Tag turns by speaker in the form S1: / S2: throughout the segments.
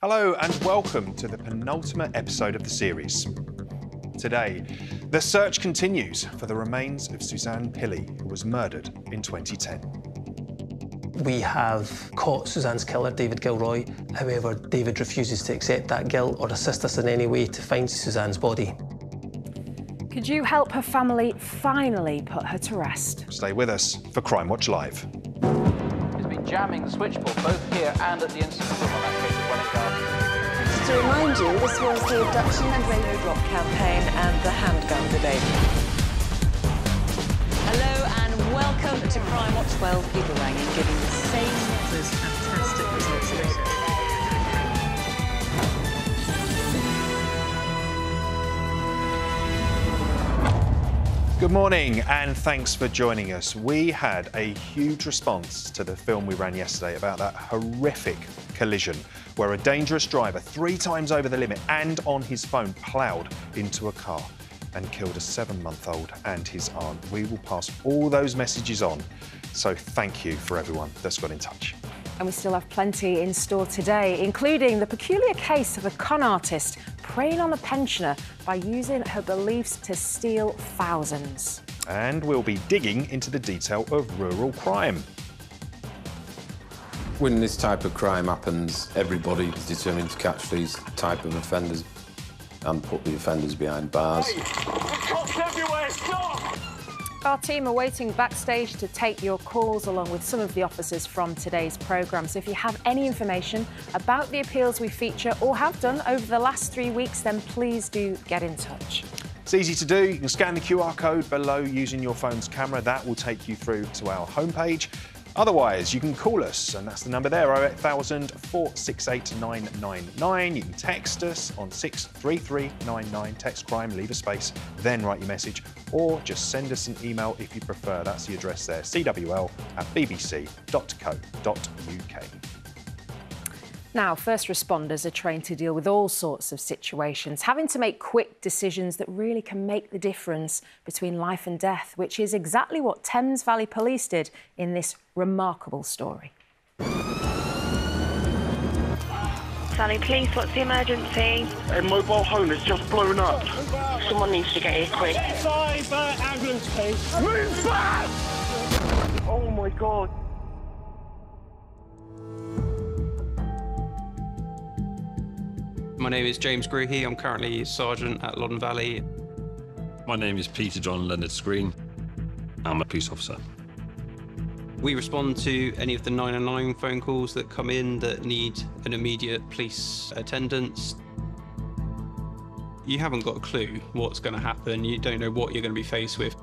S1: Hello and welcome to the penultimate episode of the series. Today, the search continues for the remains of Suzanne Pilley, who was murdered in 2010.
S2: We have caught Suzanne's killer, David Gilroy. However, David refuses to accept that guilt or assist us in any way to find Suzanne's body.
S3: Could you help her family finally put her to rest?
S1: Stay with us for CrimeWatch Live.
S4: Jamming the switchboard both here and at the room on that case of Welling Garden.
S5: Just to remind you, this was the abduction and radio drop campaign and the handgun debate. Hello and welcome to Crime Watch 12 people rang in giving the same those fantastic results
S1: Good morning and thanks for joining us. We had a huge response to the film we ran yesterday about that horrific collision where a dangerous driver, three times over the limit and on his phone, ploughed into a car and killed a seven month old and his aunt. We will pass all those messages on. So thank you for everyone that's got in touch.
S3: And we still have plenty in store today, including the peculiar case of a con artist preying on a pensioner by using her beliefs to steal thousands.
S1: And we'll be digging into the detail of rural crime.
S6: When this type of crime happens, everybody is determined to catch these type of offenders and put the offenders behind bars.
S3: Our team are waiting backstage to take your calls along with some of the officers from today's programme. So if you have any information about the appeals we feature or have done over the last three weeks, then please do get in touch.
S1: It's easy to do. You can scan the QR code below using your phone's camera. That will take you through to our homepage. Otherwise, you can call us, and that's the number there 08000 468 999. You can text us on 63399, text crime, leave a space, then write your message, or just send us an email if you prefer. That's the address there cwl at bbc.co.uk.
S3: Now, first responders are trained to deal with all sorts of situations, having to make quick decisions that really can make the difference between life and death, which is exactly what Thames Valley Police did in this remarkable story.
S7: Valley Police, what's the emergency?
S8: A mobile home has just blown up.
S7: Someone needs to get here quick.
S8: Five uh, ambulance, please. Move back! Oh my god.
S9: My name is James Gruhe. I'm currently Sergeant at Loddon Valley.
S10: My name is Peter John Leonard Screen. I'm a police officer.
S9: We respond to any of the 999 phone calls that come in that need an immediate police attendance. You haven't got a clue what's going to happen. You don't know what you're going to be faced with.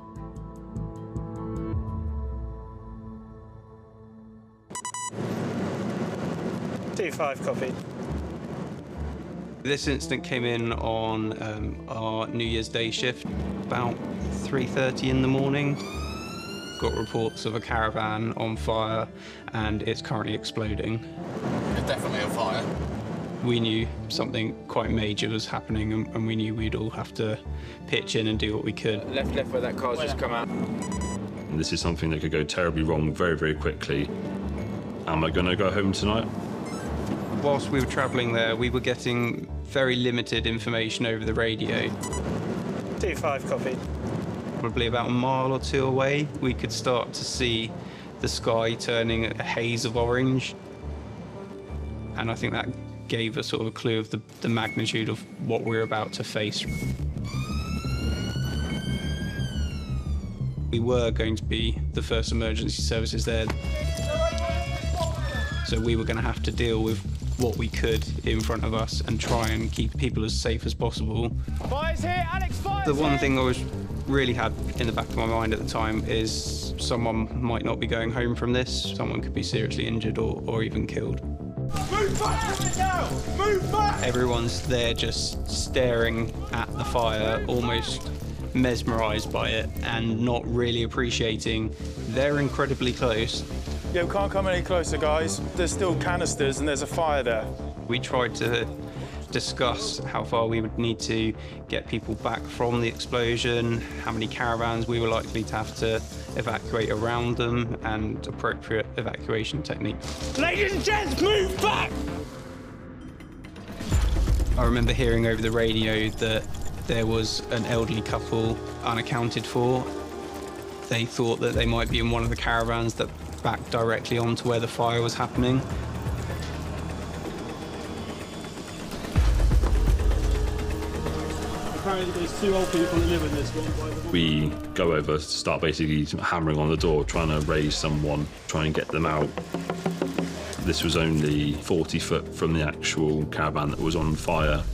S8: T5 copy.
S9: This incident came in on um, our New Year's Day shift about 3.30 in the morning. Got reports of a caravan on fire and it's currently exploding.
S11: It's definitely a fire.
S9: We knew something quite major was happening and, and we knew we'd all have to pitch in and do what we could.
S4: Left, left where that car's just come out.
S10: This is something that could go terribly wrong very, very quickly. Am I going to go home tonight?
S9: Whilst we were travelling there, we were getting very limited information over the radio.
S8: 2-5 copy.
S9: Probably about a mile or two away, we could start to see the sky turning a haze of orange. And I think that gave us sort of a clue of the, the magnitude of what we were about to face. We were going to be the first emergency services there. So we were going to have to deal with what we could in front of us and try and keep people as safe as possible.
S8: Fire's here, Alex, fire's
S9: The one
S8: here.
S9: thing I was really had in the back of my mind at the time is someone might not be going home from this. Someone could be seriously injured or, or even killed.
S8: Move back now! Move back!
S9: Everyone's there just staring at the fire, almost mesmerised by it and not really appreciating they're incredibly close.
S8: Yeah, we can't come any closer, guys. There's still canisters and there's a fire there.
S9: We tried to discuss how far we would need to get people back from the explosion, how many caravans we were likely to have to evacuate around them, and appropriate evacuation technique.
S8: Ladies and gents, move back!
S9: I remember hearing over the radio that there was an elderly couple unaccounted for. They thought that they might be in one of the caravans that backed directly onto where the fire was happening.
S12: Apparently there's two old people that live in this one.
S10: We go over, start basically hammering on the door, trying to raise someone, try and get them out. This was only 40 foot from the actual caravan that was on fire.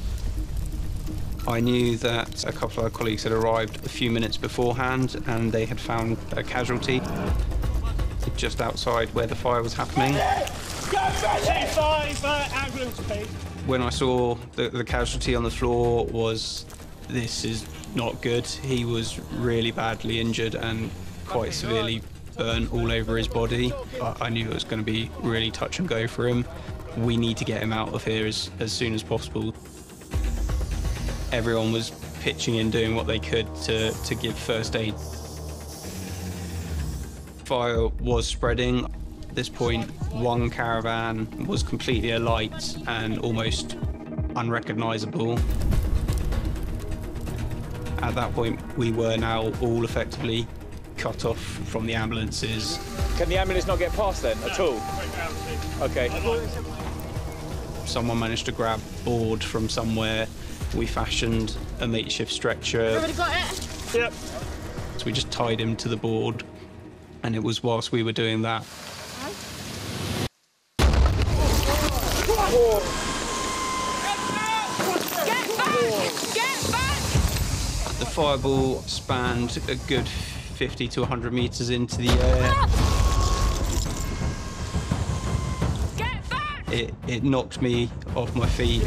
S9: I knew that a couple of our colleagues had arrived a few minutes beforehand and they had found a casualty just outside where the fire was happening. When I saw the, the casualty on the floor was this is not good. He was really badly injured and quite severely burnt all over his body. I, I knew it was going to be really touch and go for him. We need to get him out of here as, as soon as possible. Everyone was pitching in, doing what they could to, to give first aid. Fire was spreading. At this point, one caravan was completely alight and almost unrecognizable. At that point, we were now all effectively cut off from the ambulances.
S13: Can the ambulance not get past then at all? Okay.
S9: Someone managed to grab board from somewhere. We fashioned a makeshift stretcher.
S12: Everybody got it? Yep.
S9: So we just tied him to the board. And it was whilst we were doing that. The fireball spanned a good 50 to 100 meters into the air. It, it knocked me off my feet.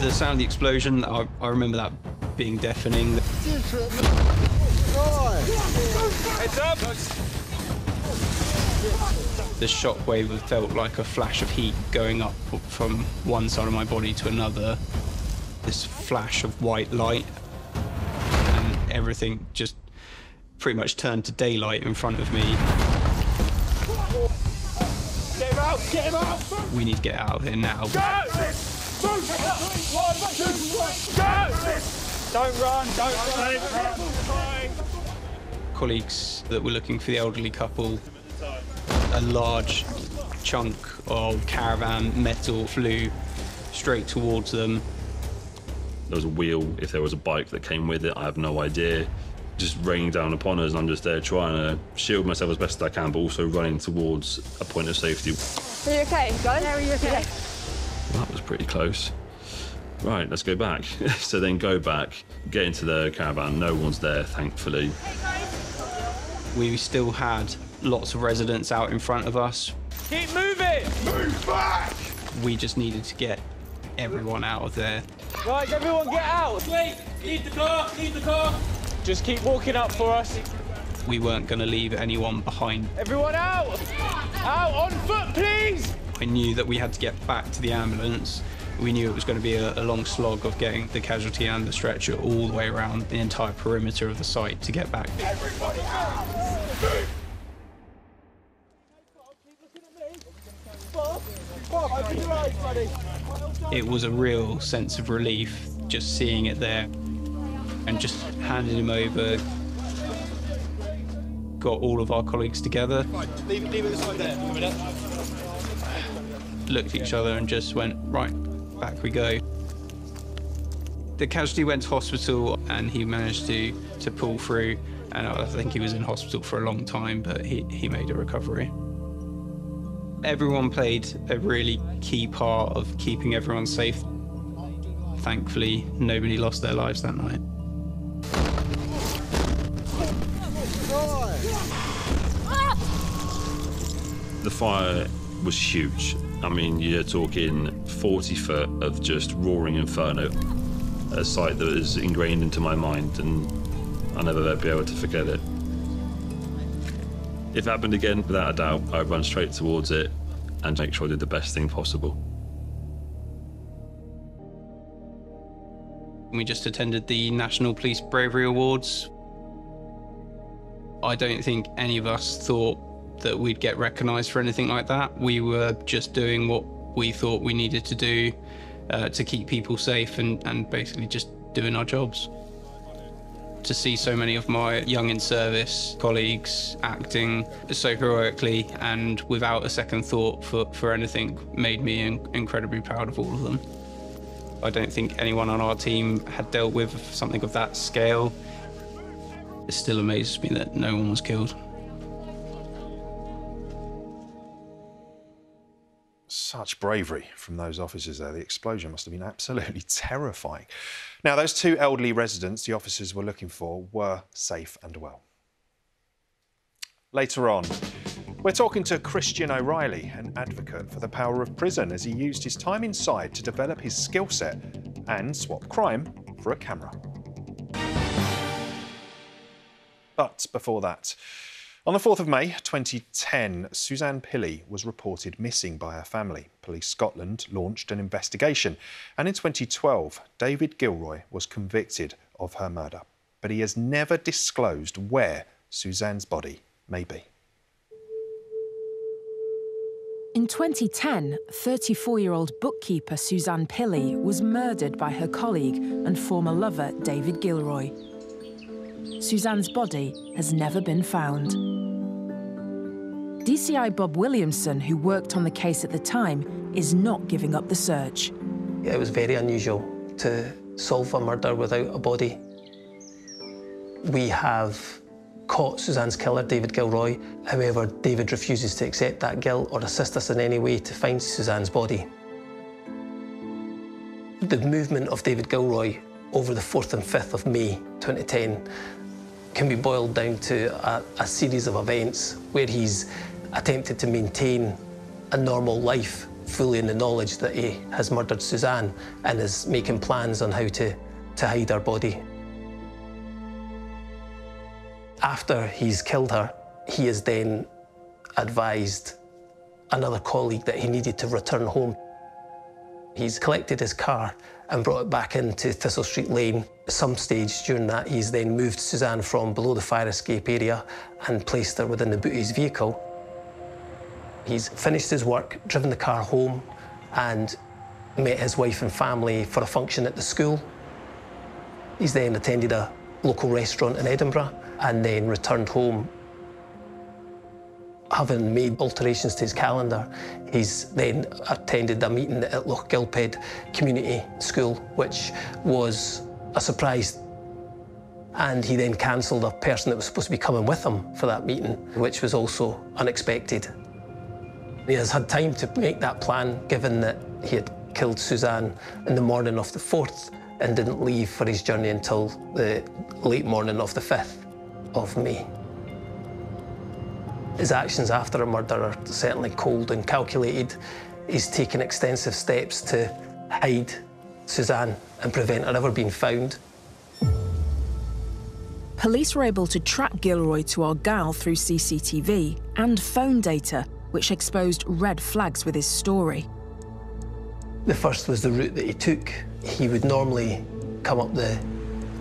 S9: The sound of the explosion, I, I remember that being deafening.
S13: Heads up!
S9: The shockwave felt like a flash of heat going up from one side of my body to another. This flash of white light, and everything just pretty much turned to daylight in front of me.
S12: Get him out! Get him out!
S9: We need to get out of here now.
S12: Go! Go! Don't run! Don't run!
S9: Colleagues that were looking for the elderly couple, a large chunk of caravan metal flew straight towards them.
S10: There was a wheel, if there was a bike that came with it, I have no idea. Just raining down upon us, and I'm just there trying to shield myself as best as I can, but also running towards a point of safety.
S14: Are you okay, guys? Yeah, are you okay?
S10: That was pretty close. Right, let's go back. so then go back, get into the caravan. No one's there, thankfully.
S9: We still had lots of residents out in front of us.
S13: Keep moving!
S12: Move back!
S9: We just needed to get everyone out of there.
S13: Right, everyone get out!
S12: Wait! Leave the car! Leave the car!
S13: Just keep walking up for us.
S9: We weren't going to leave anyone behind.
S13: Everyone out! Out on foot, please!
S9: I knew that we had to get back to the ambulance. We knew it was going to be a, a, long slog of getting the casualty and the stretcher all the way around the entire perimeter of the site to get back.
S12: Everybody out!
S9: It was a real sense of relief just seeing it there and just handing him over. Got all of our colleagues together.
S12: Right, leave, leave it this way there.
S9: Looked at each other and just went, right, back we go. The casualty went to hospital and he managed to, to pull through. And I think he was in hospital for a long time, but he, he made a recovery. Everyone played a really key part of keeping everyone safe. Thankfully, nobody lost their lives that night.
S10: The fire was huge. I mean, you're talking 40 foot of just roaring inferno, a sight that is ingrained into my mind, and I'll never be able to forget it. If it happened again, without a doubt, I'd run straight towards it and make sure I did the best thing possible.
S9: We just attended the National Police Bravery Awards. I don't think any of us thought that we'd get recognised for anything like that. We were just doing what we thought we needed to do uh, to keep people safe and, and basically just doing our jobs. To see so many of my young in service colleagues acting so heroically and without a second thought for, for anything made me in- incredibly proud of all of them. I don't think anyone on our team had dealt with something of that scale. It still amazes me that no one was killed.
S1: Such bravery from those officers there. The explosion must have been absolutely terrifying. Now, those two elderly residents the officers were looking for were safe and well. Later on, we're talking to Christian O'Reilly, an advocate for the power of prison, as he used his time inside to develop his skill set and swap crime for a camera. But before that, on the 4th of May 2010, Suzanne Pilley was reported missing by her family. Police Scotland launched an investigation, and in 2012, David Gilroy was convicted of her murder. But he has never disclosed where Suzanne's body may be.
S15: In 2010, 34 year old bookkeeper Suzanne Pilley was murdered by her colleague and former lover David Gilroy. Suzanne's body has never been found. DCI Bob Williamson, who worked on the case at the time, is not giving up the search.
S2: It was very unusual to solve a murder without a body. We have caught Suzanne's killer, David Gilroy. However, David refuses to accept that guilt or assist us in any way to find Suzanne's body. The movement of David Gilroy over the 4th and 5th of May 2010 can be boiled down to a, a series of events where he's attempted to maintain a normal life fully in the knowledge that he has murdered Suzanne and is making plans on how to, to hide her body. After he's killed her, he has then advised another colleague that he needed to return home. He's collected his car and brought it back into Thistle Street Lane. At some stage during that, he's then moved Suzanne from below the fire escape area and placed her within the boot of his vehicle. He's finished his work, driven the car home, and met his wife and family for a function at the school. He's then attended a local restaurant in Edinburgh and then returned home. Having made alterations to his calendar, he's then attended a meeting at Lochgilphead Community School, which was a surprise. And he then cancelled a person that was supposed to be coming with him for that meeting, which was also unexpected. He has had time to make that plan, given that he had killed Suzanne in the morning of the 4th and didn't leave for his journey until the late morning of the 5th of May. His actions after a murder are certainly cold and calculated. He's taken extensive steps to hide Suzanne and prevent her ever being found.
S15: Police were able to track Gilroy to Argyll through CCTV and phone data, which exposed red flags with his story.
S2: The first was the route that he took. He would normally come up the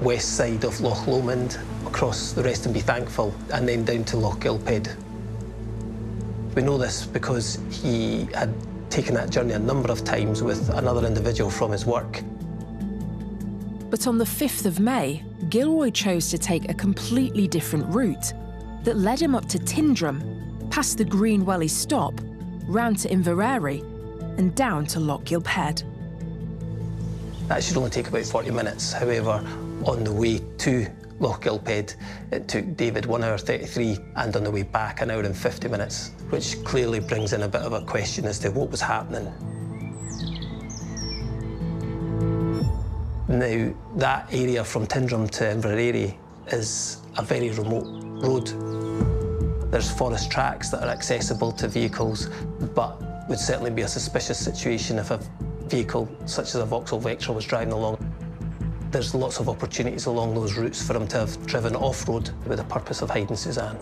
S2: west side of Loch Lomond, across the Rest and Be Thankful, and then down to Lochgilphead. We know this because he had taken that journey a number of times with another individual from his work.
S15: But on the 5th of May, Gilroy chose to take a completely different route that led him up to Tyndrum, past the Green Welly stop, round to Inveraray, and down to Lochgilphead.
S2: That should only take about 40 minutes. However, on the way to Lochgilphead, it took David 1 hour 33, and on the way back, an hour and 50 minutes, which clearly brings in a bit of a question as to what was happening. Now, that area from Tyndrum to Inveraray is a very remote road. There's forest tracks that are accessible to vehicles, but would certainly be a suspicious situation if a vehicle such as a Vauxhall Vectra was driving along. There's lots of opportunities along those routes for him to have driven off-road with the purpose of hiding Suzanne.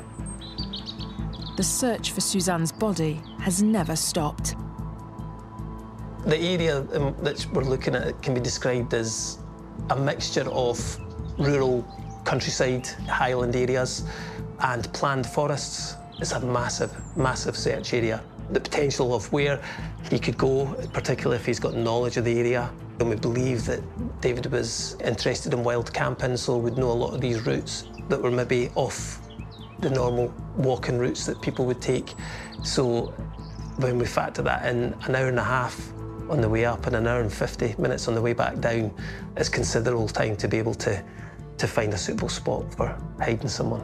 S15: The search for Suzanne's body has never stopped.
S2: The area um, that we're looking at can be described as a mixture of rural countryside, highland areas, and planned forests. It's a massive, massive search area. the potential of where he could go, particularly if he's got knowledge of the area. And we believe that David was interested in wild camping, so we'd know a lot of these routes that were maybe off the normal walking routes that people would take. So when we factor that in, an hour and a half on the way up and an hour and 50 minutes on the way back down is considerable time to be able to, to find a suitable spot for hiding someone.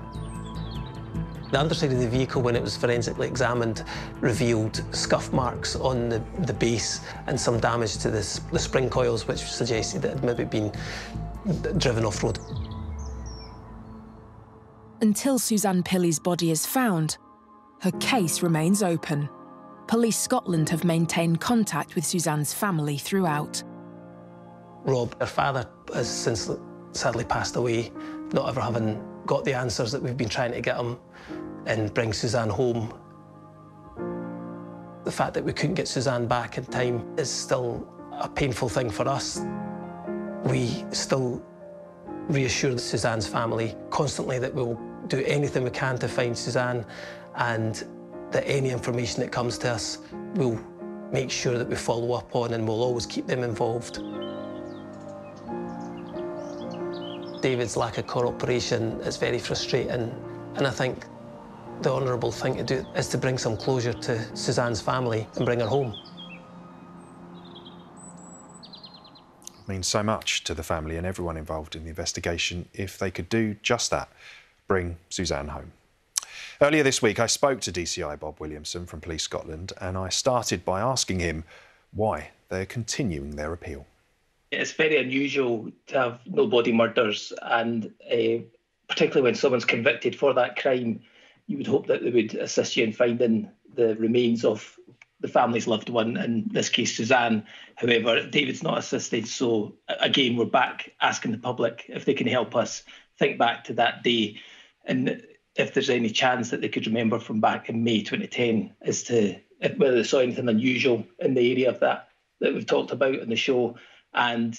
S2: The underside of the vehicle, when it was forensically examined, revealed scuff marks on the, the base and some damage to this, the spring coils, which suggested that it had maybe been driven off-road.
S15: Until Suzanne Pilley's body is found, her case remains open. Police Scotland have maintained contact with Suzanne's family throughout.
S2: Rob, her father, has since sadly passed away, not ever having got the answers that we've been trying to get him and bring Suzanne home. The fact that we couldn't get Suzanne back in time is still a painful thing for us. We still reassure Suzanne's family constantly that we'll do anything we can to find Suzanne and that any information that comes to us, we'll make sure that we follow up on and we'll always keep them involved. David's lack of cooperation is very frustrating, and I think the honourable thing to do is to bring some closure to Suzanne's family and bring her home.
S1: It means so much to the family and everyone involved in the investigation if they could do just that bring Suzanne home. Earlier this week, I spoke to DCI Bob Williamson from Police Scotland and I started by asking him why they're continuing their appeal.
S16: It's very unusual to have no body murders, and uh, particularly when someone's convicted for that crime, you would hope that they would assist you in finding the remains of the family's loved one, in this case Suzanne. However, David's not assisted, so again, we're back asking the public if they can help us think back to that day and if there's any chance that they could remember from back in May 2010 as to whether they saw anything unusual in the area of that that we've talked about in the show and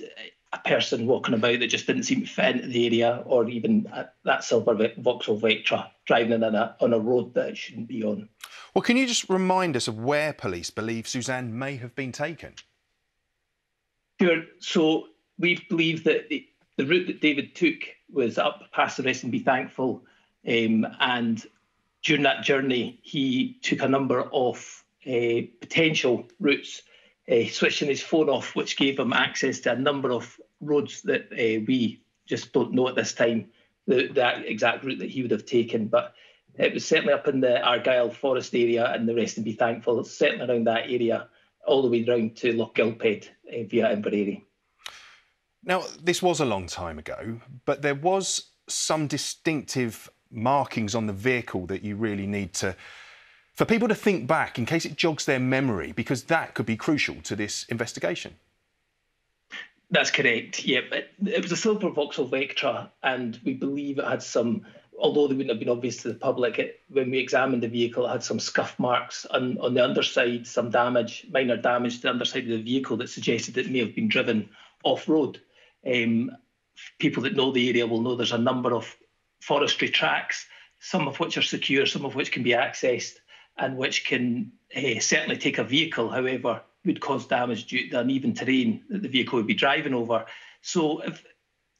S16: a person walking about that just didn't seem to fit into the area, or even that silver Vauxhall Vectra driving in a, on a road that it shouldn't be on.
S1: Well, can you just remind us of where police believe Suzanne may have been taken?
S16: Sure. So we believe that the, the route that David took was up past the rest and be thankful. Um, and during that journey, he took a number of uh, potential routes uh, switching his phone off, which gave him access to a number of roads that uh, we just don't know at this time the, exact route that he would have taken. But it was certainly up in the Argyll Forest area and the rest and be thankful, certainly around that area, all the way round to Lochgilphead uh, via Inveraray.
S1: Now, this was a long time ago, but there was some distinctive markings on the vehicle that you really need to for people to think back in case it jogs their memory, because that could be crucial to this investigation.
S16: That's correct. Yeah, it, it was a silver Vauxhall Vectra, and we believe it had some. Although they wouldn't have been obvious to the public, it, when we examined the vehicle, it had some scuff marks on, on the underside, some damage, minor damage to the underside of the vehicle that suggested it may have been driven off road. Um, people that know the area will know there's a number of forestry tracks, some of which are secure, some of which can be accessed and which can uh, certainly take a vehicle, however, would cause damage due to the uneven terrain that the vehicle would be driving over. So if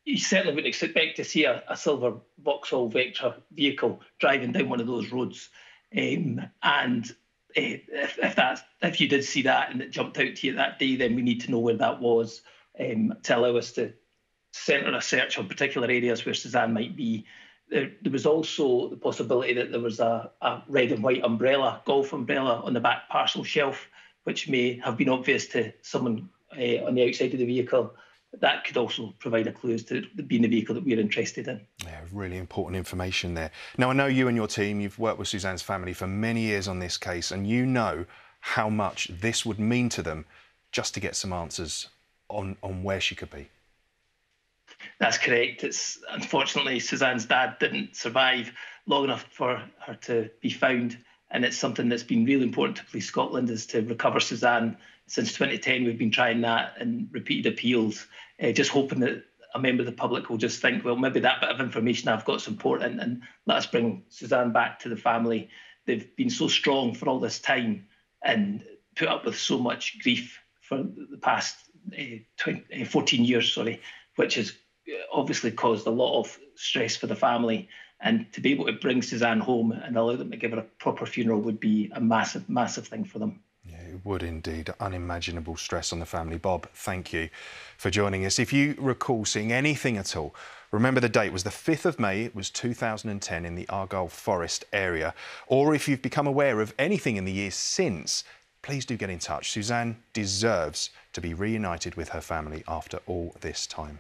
S16: you certainly wouldn't expect to see a, a silver Vauxhall Vectra vehicle driving down one of those roads. Um, and uh, if, if that if you did see that and it jumped out to you that day, then we need to know where that was um, to allow us to centre a search on particular areas where Suzanne might be there, there was also the possibility that there was a, a red and white umbrella, golf umbrella, on the back parcel shelf, which may have been obvious to someone uh, on the outside of the vehicle. That could also provide a clue as to being the vehicle that we're interested in.
S1: Yeah, really important information there. Now, I know you and your team, you've worked with Suzanne's family for many years on this case, and you know how much this would mean to them just to get some answers on, on where she could be.
S16: That's correct. It's unfortunately Suzanne's dad didn't survive long enough for her to be found, and it's something that's been really important to Police Scotland is to recover Suzanne. Since 2010, we've been trying that and repeated appeals, uh, just hoping that a member of the public will just think, well, maybe that bit of information I've got is important, and let us bring Suzanne back to the family. They've been so strong for all this time and put up with so much grief for the past uh, 20, uh, 14 years, sorry, which has obviously caused a lot of stress for the family. And to be able to bring Suzanne home and allow them to give her a proper funeral would be a massive, massive thing for them.
S1: Yeah, it would indeed. Unimaginable stress on the family. Bob, thank you for joining us. If you recall seeing anything at all, remember the date was the 5th of May, it was 2010 in the Argyll Forest area. Or if you've become aware of anything in the years since, please do get in touch. Suzanne deserves to be reunited with her family after all this time.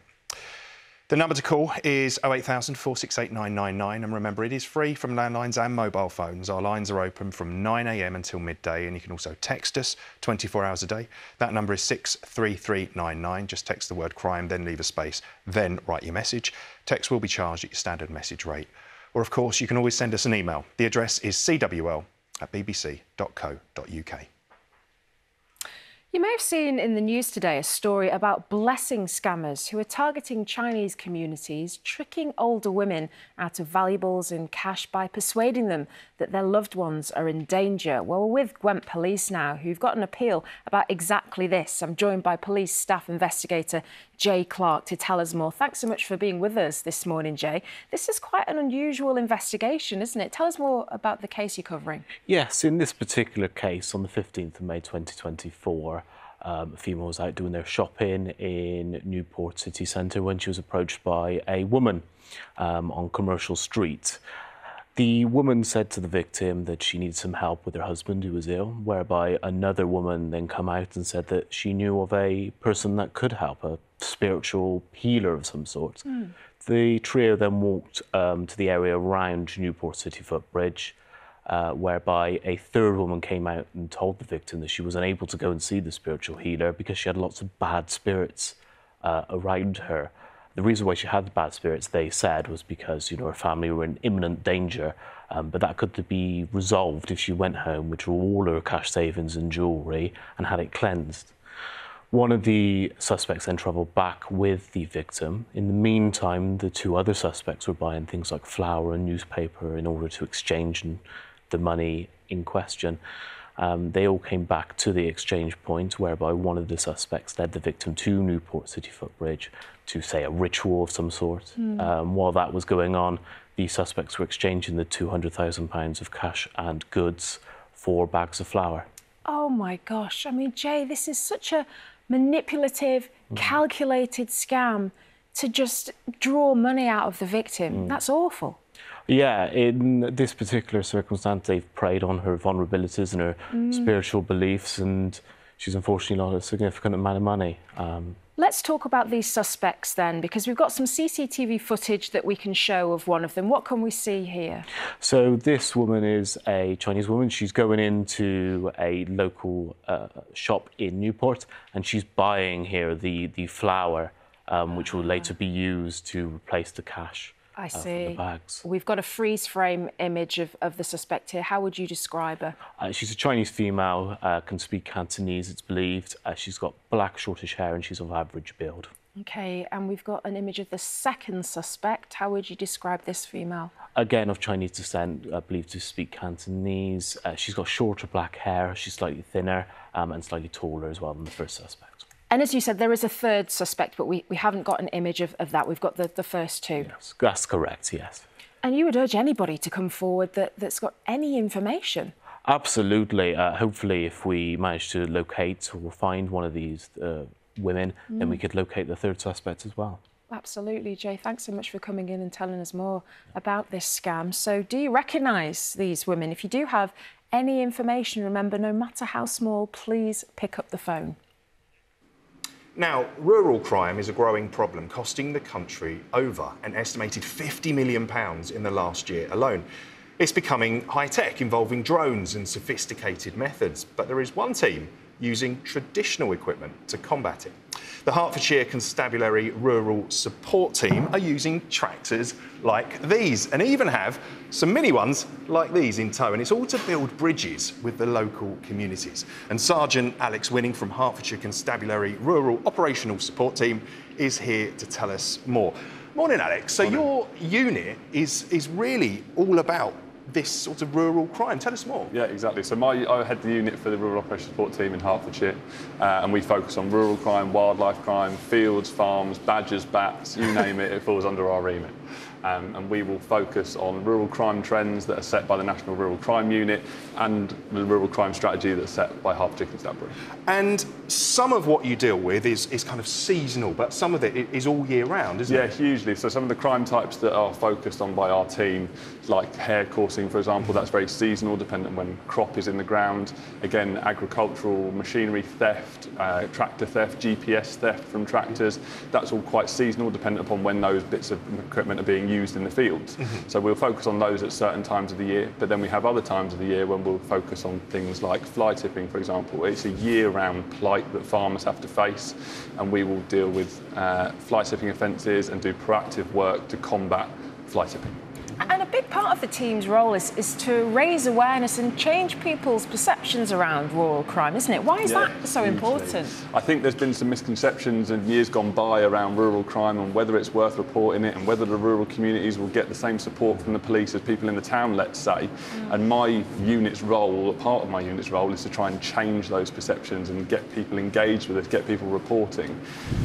S1: The number to call is 08000 468 999 and remember it is free from landlines and mobile phones. Our lines are open from 9am until midday and you can also text us 24 hours a day. That number is 63399. Just text the word crime, then leave a space, then write your message. Text will be charged at your standard message rate. Or of course you can always send us an email. The address is cwl at bbc.co.uk.
S3: You may have seen in the news today a story about blessing scammers who are targeting Chinese communities, tricking older women out of valuables and cash by persuading them that their loved ones are in danger. Well, we're with Gwent Police now, who've got an appeal about exactly this. I'm joined by police staff investigator Jay Clark to tell us more. Thanks so much for being with us this morning, Jay. This is quite an unusual investigation, isn't it? Tell us more about the case you're covering.
S17: Yes, in this particular case, on the 15th of May 2024, um, a female was out doing their shopping in Newport City Centre when she was approached by a woman um, on Commercial Street. The woman said to the victim that she needed some help with her husband who was ill, whereby another woman then come out and said that she knew of a person that could help, a spiritual healer of some sort. Mm. The trio then walked um, to the area around Newport City Footbridge, uh, whereby a third woman came out and told the victim that she was unable to go and see the spiritual healer because she had lots of bad spirits uh, around her. The reason why she had the bad spirits, they said, was because you know her family were in imminent danger, um, but that could be resolved if she went home, withdrew all her cash savings and jewellery, and had it cleansed. One of the suspects then travelled back with the victim. In the meantime, the two other suspects were buying things like flour and newspaper in order to exchange the money in question. Um, they all came back to the exchange point, whereby one of the suspects led the victim to Newport City Footbridge to say a ritual of some sort. Mm. Um, while that was going on, the suspects were exchanging the £200,000 of cash and goods for bags of flour.
S3: Oh my gosh. I mean, Jay, this is such a manipulative, mm. calculated scam to just draw money out of the victim. Mm. That's awful.
S17: Yeah, in this particular circumstance, they've preyed on her vulnerabilities and her mm. spiritual beliefs, and she's unfortunately not a significant amount of money. Um,
S3: Let's talk about these suspects then, because we've got some CCTV footage that we can show of one of them. What can we see here?
S17: So this woman is a Chinese woman. She's going into a local uh, shop in Newport, and she's buying here the the flour, um, which will later be used to replace the cash.
S3: I see. Uh, We've got a freeze frame image of, of the suspect here. How would you describe her?
S17: Uh, she's a Chinese female, uh, can speak Cantonese, it's believed. Uh, she's got black, shortish hair, and she's of average build.
S3: OK, and we've got an image of the second suspect. How would you describe this female?
S17: Again, of Chinese descent, I believe to speak Cantonese. Uh, she's got shorter black hair, she's slightly thinner um, and slightly taller as well than the first suspect.
S3: And as you said, there is a third suspect, but we, we haven't got an image of, of that. We've got the, the first two.
S17: Yes, that's correct, yes.
S3: And you would urge anybody to come forward that, that's got any information?
S17: Absolutely. Uh, hopefully, if we manage to locate or find one of these uh, women, mm. then we mm. could locate the third suspect as well.
S3: Absolutely, Jay. Thanks so much for coming in and telling us more about this scam. So, do you recognise these women? If you do have any information, remember, no matter how small, please pick up the phone.
S1: Now, rural crime is a growing problem, costing the country over an estimated £50 million in the last year alone. It's becoming high tech, involving drones and sophisticated methods. But there is one team using traditional equipment to combat it. The Hertfordshire Constabulary Rural Support Team are using tractors like these and even have some mini ones like these in tow. And it's all to build bridges with the local communities. And Sergeant Alex Winning from Hertfordshire Constabulary Rural Operational Support Team is here to tell us more. Morning, Alex. So Morning. your unit is, is really all about this sort of rural crime. Tell us more.
S18: Yeah, exactly. So my, I head the unit for the Rural Operations Support Team in Hertfordshire, uh, and we focus on rural crime, wildlife crime, fields, farms, badgers, bats, you name it, it falls under our remit. Um, and we will focus on rural crime trends that are set by the National Rural Crime Unit and the rural crime strategy that's set by Hertfordshire Constabulary.
S1: And some of what you deal with is, is kind of seasonal, but some of it is all year round, isn't
S18: yeah,
S1: it?
S18: Yeah, hugely. So some of the crime types that are focused on by our team, like hare coursing, for example, that's very seasonal, dependent on when crop is in the ground. Again, agricultural machinery theft, uh, tractor theft, GPS theft from tractors, that's all quite seasonal, dependent upon when those bits of equipment are being used in the fields. Mm-hmm. So we'll focus on those at certain times of the year, but then we have other times of the year when we'll focus on things like fly tipping, for example. It's a year-round that farmers have to face, and we will deal with uh, fly tipping offences and do proactive work to combat fly tipping.
S3: And a big part of the team's role is, is to raise awareness and change people's perceptions around rural crime, isn't it? Why is yeah, that so hugely. important?
S18: I think there's been some misconceptions in years gone by around rural crime and whether it's worth reporting it and whether the rural communities will get the same support from the police as people in the town, let's say. Mm. And my unit's role, part of my unit's role, is to try and change those perceptions and get people engaged with it, get people reporting.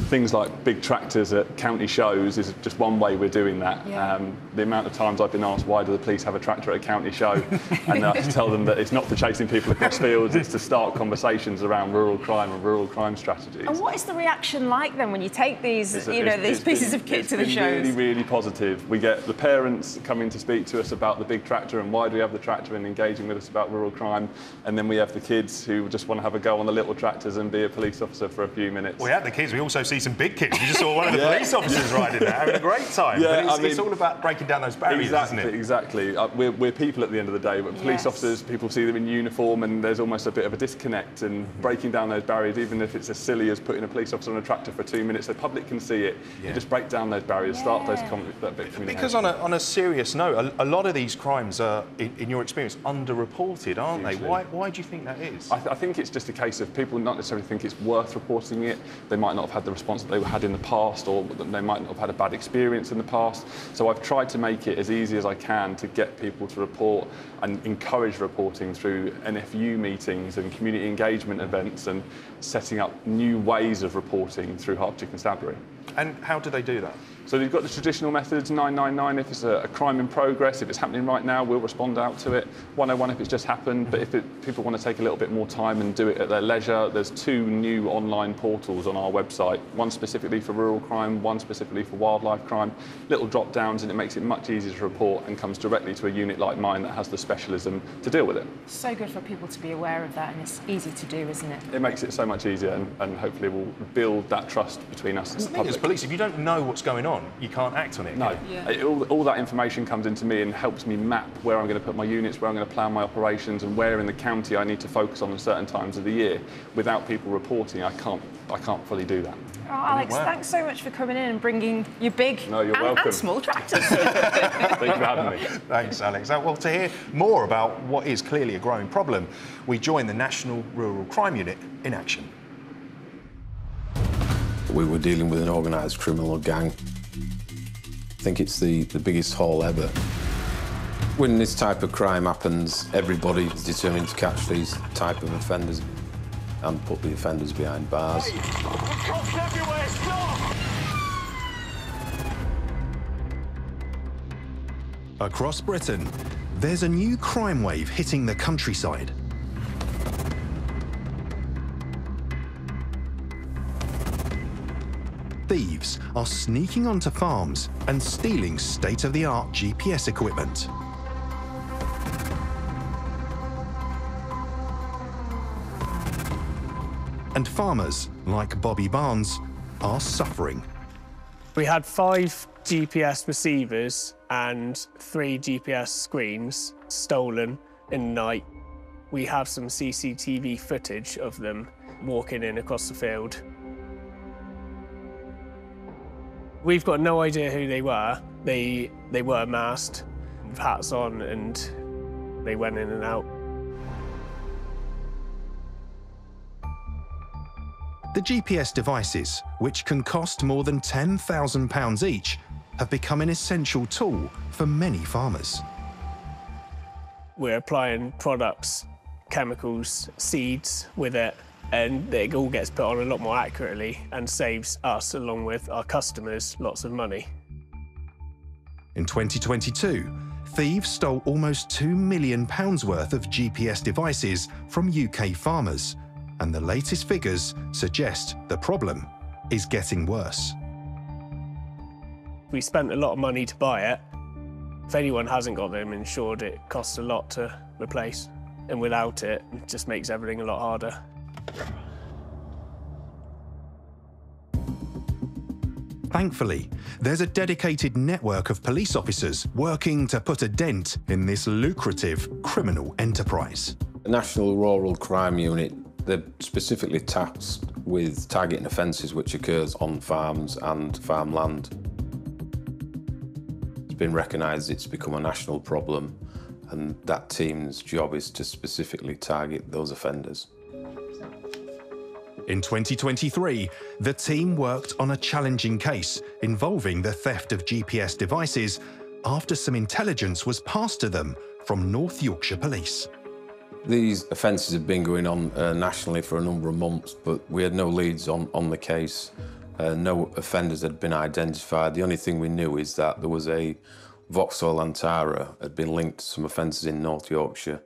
S18: Things like big tractors at county shows is just one way we're doing that. Yeah. Um, the amount of times I've been asked why do the police have a tractor at a county show, and uh, I tell them that it's not for chasing people across fields, it's to start conversations around rural crime and rural crime strategies.
S3: And what is the reaction like then when you take these, it's, you know, these pieces
S18: been,
S3: of kit to the
S18: shows?
S3: It's
S18: really, really positive. We get the parents coming to speak to us about the big tractor and why do we have the tractor and engaging with us about rural crime, and then we have the kids who just want to have a go on the little tractors and be a police officer for a few minutes.
S1: We have the kids. We also see some big kids. We just saw one of the yeah. police officers riding there, having a great time. Yeah, it's, I mean, it's all about breaking down those barriers,
S18: exactly,
S1: isn't it?
S18: Exactly. Uh, we're, we're people at the end of the day, but police yes. officers, people see them in uniform and there's almost a bit of a disconnect and mm-hmm. breaking down those barriers, even if it's as silly as putting a police officer on a tractor for two minutes so the public can see it, yeah. you just break down those barriers, yeah. start those com- that bit of
S1: Because on a, on a serious note, a, a lot of these crimes are, in, in your experience, underreported, aren't Usually. they? Why, why do you think that is?
S18: I, th- I think it's just a case of people not necessarily think it's worth reporting it. They might not have had the response that they had in the past or they might not have had a bad experience in the past. So I've tried to make it as easy as I can to get people to report and encourage reporting through NFU meetings and community engagement events and setting up new ways of reporting through Hertfordshire Constabulary.
S1: And how do they do that?
S18: So you've got the traditional methods, 999 if it's a, a, crime in progress, if it's happening right now, we'll respond out to it. 101 if it's just happened, but if it, people want to take a little bit more time and do it at their leisure, there's two new online portals on our website, one specifically for rural crime, one specifically for wildlife crime. Little drop downs and it makes it much easier to report and comes directly to a unit like mine that has the specialism to deal with it.
S3: So good for people to be aware of that and it's easy to do, isn't it?
S18: It makes it so much easier and, and hopefully will build that trust between us and the, the public.
S1: police, if you don't know what's going on, you can't act on it.
S18: No. Yeah. It, all, all that information comes into me and helps me map where I'm going to put my units, where I'm going to plan my operations, and where in the county I need to focus on at certain times of the year. Without people reporting, I can't, I can't fully do that.
S3: Oh, Alex, thanks so much for coming in and bringing your big
S18: no, you're
S3: and,
S18: welcome.
S3: and small tractors.
S18: Thank you for having me.
S1: Thanks, Alex. Uh, well, to hear more about what is clearly a growing problem, we join the National Rural Crime Unit in action.
S6: We were dealing with an organised criminal gang. I think it's the, the biggest haul ever. When this type of crime happens, everybody is determined to catch these type of offenders and put the offenders behind bars.
S1: Across Britain, there's a new crime wave hitting the countryside. thieves are sneaking onto farms and stealing state-of-the-art GPS equipment. And farmers, like Bobby Barnes, are suffering.
S19: We had five GPS receivers and three GPS screens stolen in the night. We have some CCTV footage of them walking in across the field We've got no idea who they were. They they were masked, hats on, and they went in and out.
S1: The GPS devices, which can cost more than £10,000 each, have become an essential tool for many farmers.
S19: We're applying products, chemicals, seeds with it, and it all gets put on a lot more accurately and saves us, along with our customers, lots of money.
S1: In 2022, thieves stole almost £2 million worth of GPS devices from UK farmers, and the latest figures suggest the problem is getting worse.
S19: We spent a lot of money to buy it. If anyone hasn't got them insured, it costs a lot to replace. And without it, it just makes everything a lot harder.
S1: Thankfully, there's a dedicated network of police officers working to put a dent in this lucrative criminal enterprise.
S6: The National Rural Crime Unit, they're specifically tasked with targeting offences which occurs on farms and farmland. It's been recognised it's become a national problem and that team's job is to specifically target those offenders.
S1: In 2023, the team worked on a challenging case involving the theft of GPS devices after some intelligence was passed to them from North Yorkshire Police.
S6: These offences have been going on uh, nationally for a number of months, but we had no leads on, on the case. Uh, no offenders had been identified. The only thing we knew is that there was a Vauxhall Antara had been linked to some offences in North Yorkshire.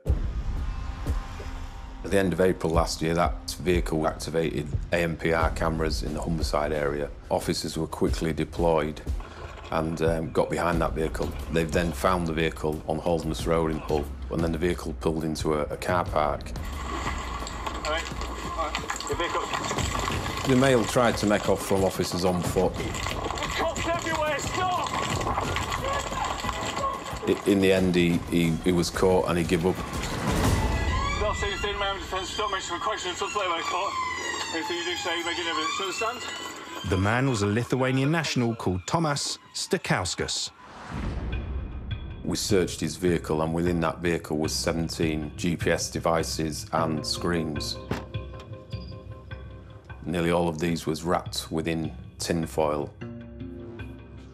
S6: At the end of April last year, that vehicle activated ANPR cameras in the Humberside area. Officers were quickly deployed and um, got behind that vehicle. They've then found the vehicle on Holderness Road in Hull, and then the vehicle pulled into a, a car park.
S12: All right.
S6: The male tried to make off from officers on foot.
S12: Cops everywhere, stop!
S6: In the end, he, he, he was caught and he gave up.
S12: Defence, don't mention my question until play by court. Anything you do say, make evidence, understand?
S1: The man was a Lithuanian national called Tomas Stakauskas.
S6: We searched his vehicle, and within that vehicle was 17 GPS devices and screens. Nearly all of these was wrapped within tin foil.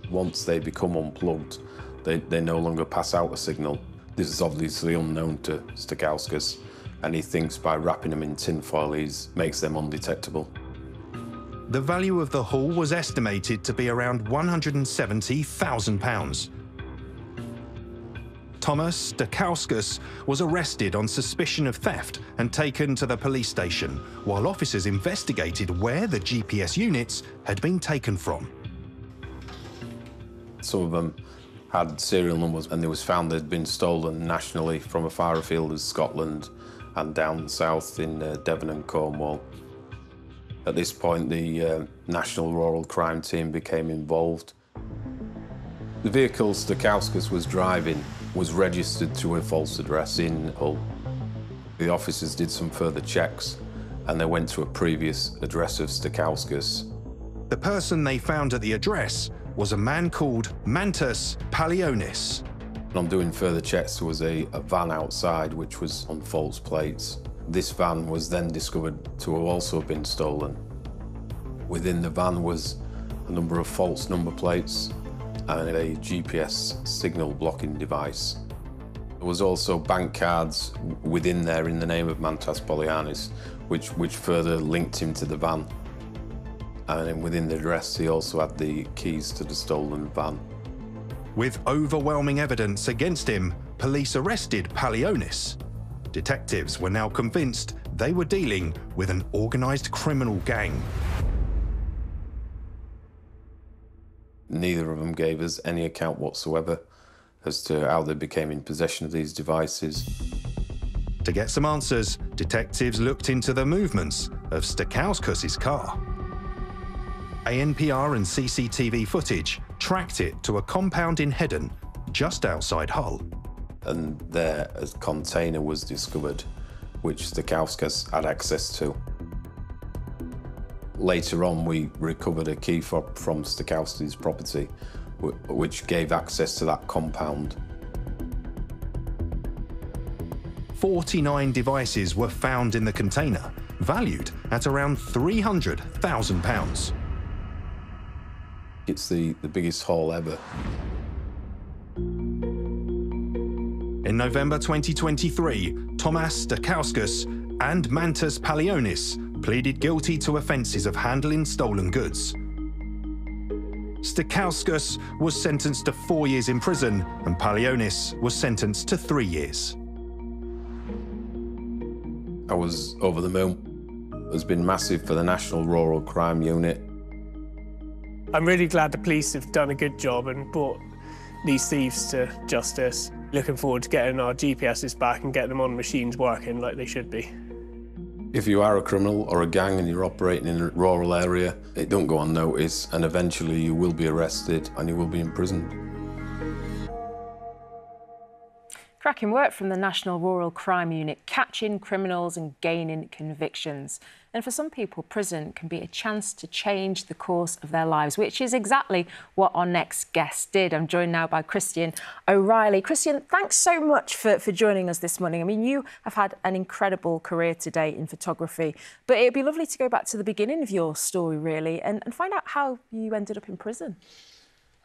S6: Once they become unplugged, they, they no longer pass out a signal. This is obviously unknown to Stakauskas, and he thinks by wrapping them in tin foil, he makes them undetectable.
S1: The value of the haul was estimated to be around £170,000. Tomas Stakauskas was arrested on suspicion of theft and taken to the police station, while officers investigated where the GPS units had been taken from.
S6: Some of them had serial numbers, and it was found they'd been stolen nationally from as far afield as Scotland and down south in uh, Devon and Cornwall. At this point, the uh, National Rural Crime Team became involved. The vehicle Stakauskas was driving was registered to a false address in Hull. The officers did some further checks and they went to a previous address of Stakauskas.
S1: The person they found at the address was a man called Mantas Palionis.
S6: On doing further checks, there was a, a van outside which was on false plates. This van was then discovered to have also been stolen. Within the van was a number of false number plates and a GPS signal blocking device. There was also bank cards within there in the name of Mantas Palionis, which, which further linked him to the van. And within the address, he also had the keys to the stolen van.
S1: With overwhelming evidence against him, police arrested Palionis. Detectives were now convinced they were dealing with an organised criminal gang.
S6: Neither of them gave us any account whatsoever as to how they became in possession of these devices.
S1: To get some answers, detectives looked into the movements of Stakauskas' car. ANPR and CCTV footage tracked it to a compound in Hedon, just outside Hull.
S6: And there a container was discovered, which Stakauskas had access to. Later on, we recovered a key fob from Stakauskas' property, which gave access to that compound.
S1: 49 devices were found in the container, valued at around £300,000.
S6: It's the, the biggest haul ever.
S1: In November 2023, Tomas Stakauskas and Mantas Palionis pleaded guilty to offences of handling stolen goods. Stakauskas was sentenced to four years in prison and Palionis was sentenced to three years.
S6: I was over the moon. It's been massive for the National Rural Crime Unit.
S19: I'm really glad the police have done a good job and brought these thieves to justice. Looking forward to getting our GPSs back and getting them on machines working like they should be.
S6: If you are a criminal or a gang and you're operating in a rural area, it don't go unnoticed and eventually you will be arrested and you will be imprisoned.
S3: Cracking work from the National Rural Crime Unit, catching criminals and gaining convictions. And for some people, prison can be a chance to change the course of their lives, which is exactly what our next guest did. I'm joined now by Christian O'Reilly. Christian, thanks so much for, for joining us this morning. I mean, you have had an incredible career today in photography, but it'd be lovely to go back to the beginning of your story, really, and, and find out how you ended up in prison.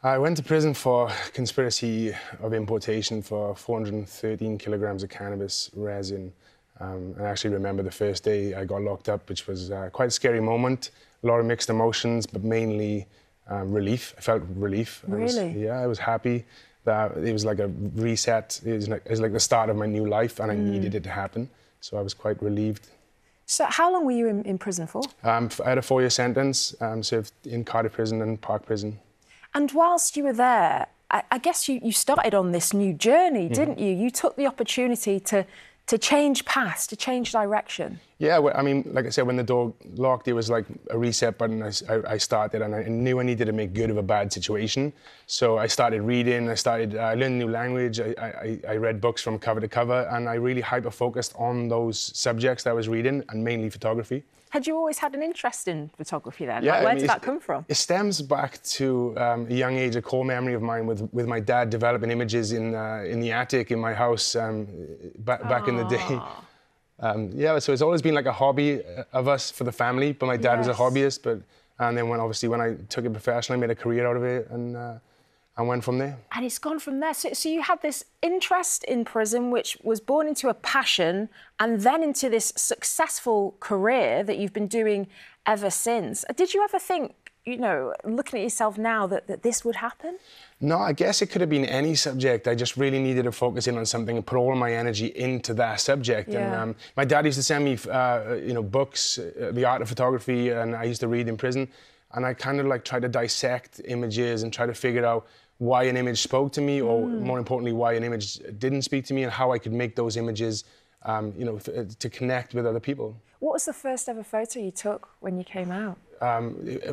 S20: I went to prison for conspiracy of importation for 413 kilograms of cannabis resin. Um, I actually remember the first day I got locked up, which was uh, quite a scary moment. A lot of mixed emotions, but mainly um, relief. I felt relief.
S3: Really?
S20: I was, yeah, I was happy that it was like a reset. It was like, it was like the start of my new life, and I
S3: Mm.
S20: needed it to happen. So I was quite relieved.
S3: So, how long were you in, in prison for?
S20: Um, I had a four-year sentence, um, served in Cardiff Prison and Parc Prison.
S3: And whilst you were there, I, I guess you, you started on this new journey,
S20: Mhm.
S3: didn't you? You took the opportunity to, to change paths, to change direction.
S20: Yeah, well, I mean, like I said, when the door locked, it was like a reset button. I started, and I knew I needed to make good of a bad situation. So I started reading. I started. Uh, I learned a new language. I, I, I read books from cover to cover, and I really hyper focused on those subjects that I was reading, and mainly photography.
S3: Had you always had an interest in photography then?
S20: Yeah,
S3: Like,
S20: I
S3: where
S20: mean,
S3: did that come from?
S20: It stems back to um, a young age, a core memory of mine with, with my dad developing images in, uh, in the attic in my house um, back, back in the day. Um, yeah, so it's always been like a hobby uh, of us for the family, but my dad was a hobbyist. But and then when obviously when I took it professionally, made a career out of it, and uh, and went from there.
S3: And it's gone from there. So, so you had this interest in prison, which was born into a passion, and then into this successful career that you've been doing ever since. Did you ever think, you know, looking at yourself now, that, that this would happen?
S20: No, I guess it could have been any subject. I just really needed to focus in on something and put all my energy into that subject. And
S3: Yeah.
S20: um, my dad used to send me, uh, you know, books, uh, the art of photography, and I used to read in prison. And I kind of like try to dissect images and try to figure out why an image spoke to me, or
S3: Mm.
S20: more importantly, why an image didn't speak to me, and how I could make those images, um, you know, f- uh, to connect with other people.
S3: What was the first ever photo you took when you came out?
S20: Um,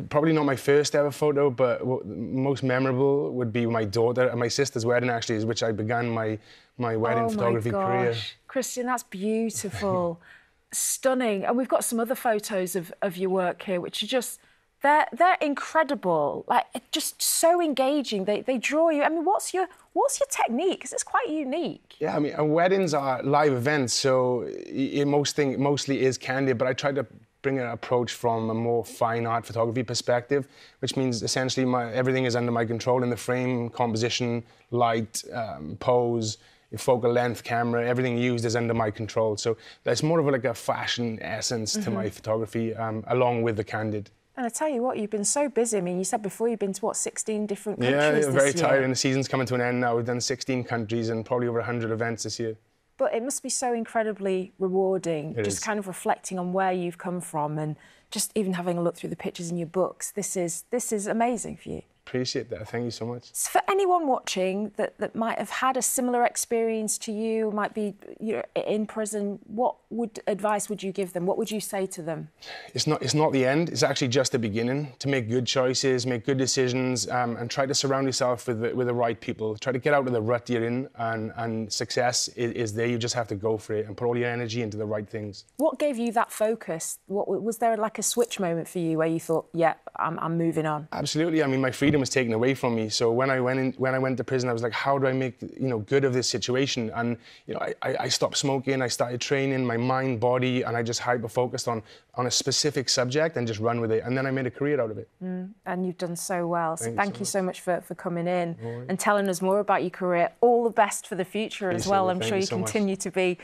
S20: probably not my first ever photo, but most memorable would be my daughter and my sister's wedding, actually, is which I began my, my wedding
S3: oh
S20: photography
S3: my gosh.
S20: career.
S3: Christian, that's beautiful, stunning. And we've got some other photos of, of your work here, which are just they're they're incredible. Like just so engaging. They they draw you. I mean, what's your what's your technique? Because it's quite unique.
S20: Yeah, I mean, weddings are live events, so it, most thing, mostly is candid, but I try to bring an approach from a more fine art photography perspective, which means essentially my, everything is under my control in the frame, composition, light, um, pose, focal length, camera, everything used is under my control. So there's more of like a fashion essence to
S3: Mhm.
S20: my photography, um, along with the candid.
S3: And I tell you what, you've been so busy. I mean, you said before you've been to what 16 different countries
S20: Yeah,
S3: this
S20: very tired, and the season's coming to an end now. We've done 16 countries and probably over 100 events this year.
S3: But it must be so incredibly rewarding,
S20: It
S3: just
S20: is.
S3: kind of reflecting on where you've come from and just even having a look through the pictures in your books. This is this is amazing for you.
S20: Appreciate that. Thank you so much.
S3: So for anyone watching that, that might have had a similar experience to you, might be you know, in prison, what would advice would you give them? What would you say to them?
S20: it's not it's not the end. It's actually just the beginning. To make good choices, make good decisions, um, and try to surround yourself with the, with the right people. Try to get out of the rut you're in, and and success is, is there. You just have to go for it and put all your energy into the right things.
S3: What gave you that focus? What was there like a switch moment for you where you thought, yeah, I'm, I'm moving on?
S20: Absolutely. I mean, my freedom freedom was taken away from me. So when I went in, when I went to prison, I was like, how do I make you know good of this situation? And you know, I, I, I stopped smoking. I started training my mind, body, and I just hyper focused on on a specific subject and just run with it. And then I made a career out of it.
S3: Mm, and you've done so well. So
S20: Thank you
S3: thank
S20: so
S3: you so much for, for coming in
S20: No worries.
S3: and telling us more about your career. All the best for the future as well.
S20: it.
S3: I'm
S20: Thank
S3: sure
S20: you
S3: you
S20: so much.
S3: continue to be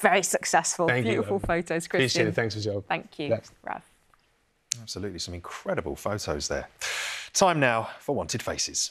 S3: very successful.
S20: Thank
S3: Beautiful
S20: love.
S3: photos,
S20: Appreciate it. Thanks for your job.
S3: Thank you,
S20: Bless.
S3: Rav.
S1: Absolutely, some incredible photos there. Time now for Wanted Faces.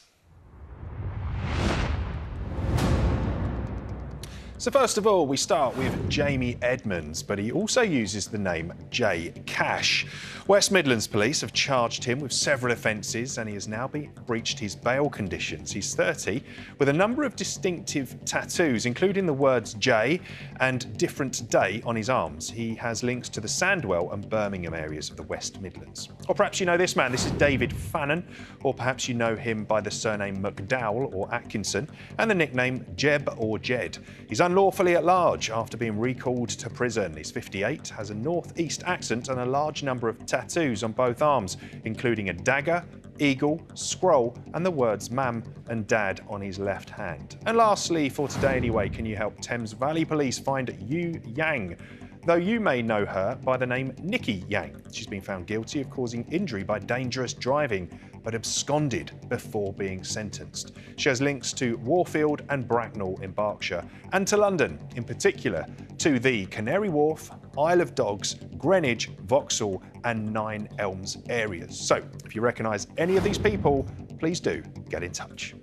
S1: So first of all, we start with Jamie Edmonds, but he also uses the name Jay Cash. West Midlands Police have charged him with several offences and he has now breached his bail conditions. He's 30 with a number of distinctive tattoos, including the words Jay and different day on his arms. He has links to the Sandwell and Birmingham areas of the West Midlands. Or perhaps you know this man, this is David Fannon, or perhaps you know him by the surname McDowell or Atkinson and the nickname Jeb or Jed. He's unlawfully at large after being recalled to prison. He's 58, has a northeast accent and a large number of tattoos on both arms, including a dagger, eagle, scroll, and the words Mam and Dad on his left hand. And lastly, for today anyway, can you help Thames Valley Police find Yu Yang? Though you may know her by the name Nikki Yang. She's been found guilty of causing injury by dangerous driving, but absconded before being sentenced. She has links to Warfield and Bracknell in Berkshire, and to London, in particular, to the Canary Wharf, Isle of Dogs, Greenwich, Vauxhall, and Nine Elms areas. So, if you recognise any of these people, please do get in touch.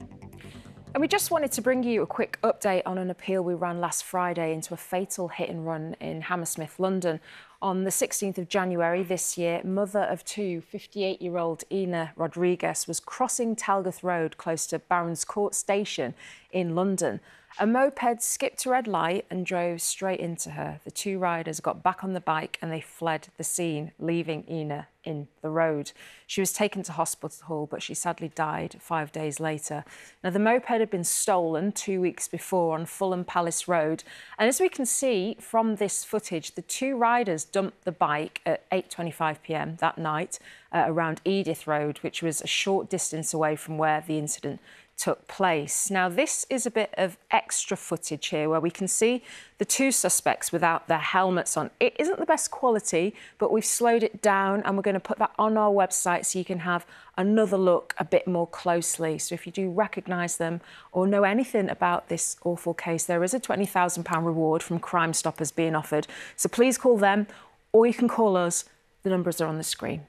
S3: And we just wanted to bring you a quick update on an appeal we ran last Friday into a fatal hit and run in Hammersmith, London. On the 16th of January this year, mother of two, 58 year old Ina Rodriguez, was crossing Talgarth Road close to Barons Court Station in London. A moped skipped a red light and drove straight into her. The two riders got back on the bike and they fled the scene, leaving Ina in the road. She was taken to hospital, but she sadly died five days later. Now, the moped had been stolen two weeks before on Fulham Palace Road. And as we can see from this footage, the two riders dumped the bike at 8.25 p.m. that night uh, around Edith Road, which was a short distance away from where the incident took place. Now, this is a bit of extra footage here where we can see the two suspects without their helmets on. It isn't the best quality, but we've slowed it down and we're going to put that on our website so you can have another look a bit more closely. So if you do recognise them or know anything about this awful case, there is a £20,000 reward from Crime Stoppers being offered. So please call them or you can call us. The numbers are on the screen.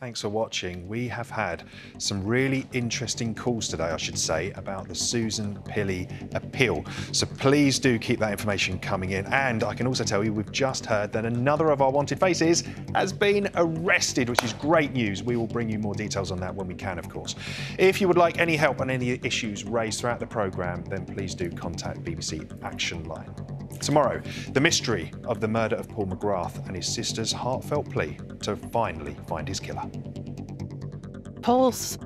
S1: Thanks for watching. We have had some really interesting calls today, I should say, about the Susan Pilley appeal. So please do keep that information coming in. And I can also tell you we've just heard that another of our wanted faces has been arrested, which is great news. We will bring you more details on that when we can, of course. If you would like any help on any issues raised throughout the programme, then please do contact BBC Action Line. Tomorrow, the mystery of the murder of Paul McGrath and his sister's heartfelt plea to finally find his killer.
S21: Paul's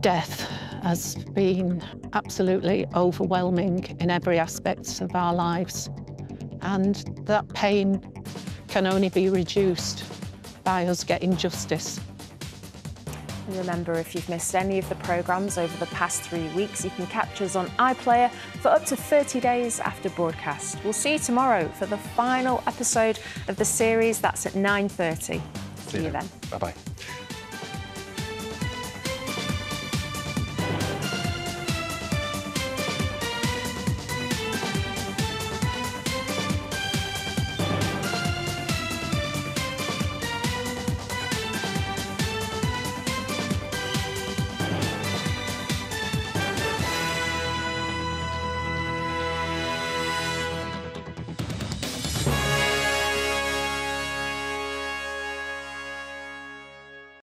S21: death has been absolutely overwhelming in every aspect of our lives. And that pain can only be reduced by us getting justice.
S3: And remember, if you've missed any of the programmes over the past three weeks, you can catch us on iPlayer for up to 30 days after broadcast. We'll see you tomorrow for the final episode of the series. That's at 9.30. See you then.
S1: Bye-bye.